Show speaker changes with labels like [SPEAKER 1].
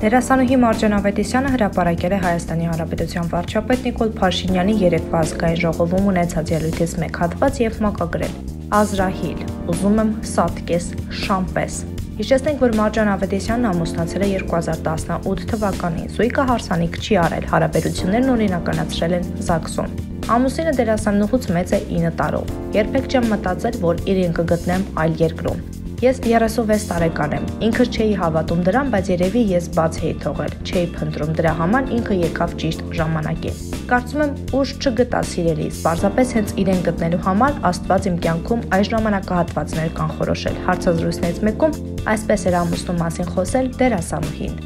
[SPEAKER 1] Դերասանուհի Մարջան Ավետիսյանը հրապարակել է Հայաստանի Հանրապետության վարչապետ Նիկոլ Փաշինյանի երեկվա ազգային ժողովում ունեցած ելույթից մեկ հատված եւ մակագրել. Ազրահիլ, ուզում եմ սատկես շամպես։ Հիշեցնենք, որ Մարջան Ավետիսյանն ամուսնացել է 2018 թվականին։ Զույգը հարսանիք չի արել, հարաբերություններն օրինականացրել են ԶԱԳՍ-ում։ Ամուսինը դերասանուհուց մեծ է 9 տարով։ Երբեք չեմ մտածել, որ իրեն կգտնեմ այլ երկրում։ Ես 36 տարեկան եմ։ Ինքս չէի հավատում դրան, բայց երևի ես բաց էի թողել։ Չէի փնտրում դրա համար ինքը եկավ ճիշտ ժամանակին։ Կարծում եմ ուժ չգտա սիրելիս, պարզապես հենց իրեն գտնելու համար Աստված իմ կյանքում այս ժամանակահատվածներ կանխորոշել։ Հարցազրույցներից մեկում այսպես էր ամուսնու մասին խոսել դերասանուհին։